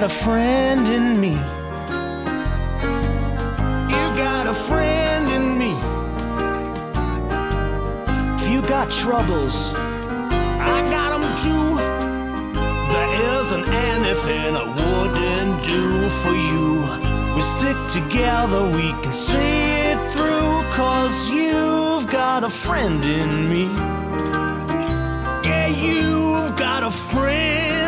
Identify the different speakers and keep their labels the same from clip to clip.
Speaker 1: Got a friend in me. You got a friend in me. If you got troubles, I got them too. There isn't anything I wouldn't do for you. We stick together, we can see it through. Cause you've got a friend in me. Yeah, you've got a friend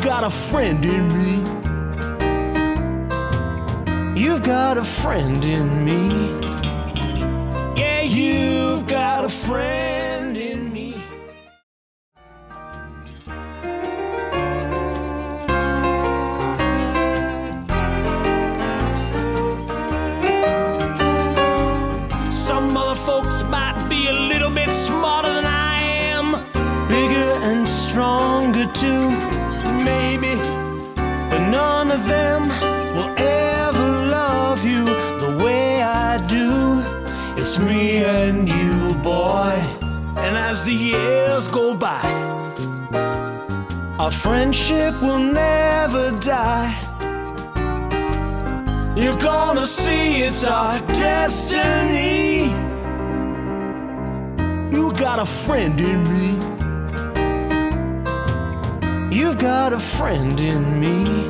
Speaker 1: You got a friend in me. You've got a friend in me. Yeah, you've got a friend in me. Some other folks might be a little bit smarter maybe. But none of them will ever love you the way I do. It's me and you, boy. And as the years go by, our friendship will never die. You're gonna see it's our destiny. You got a friend in me. You've got a friend in me.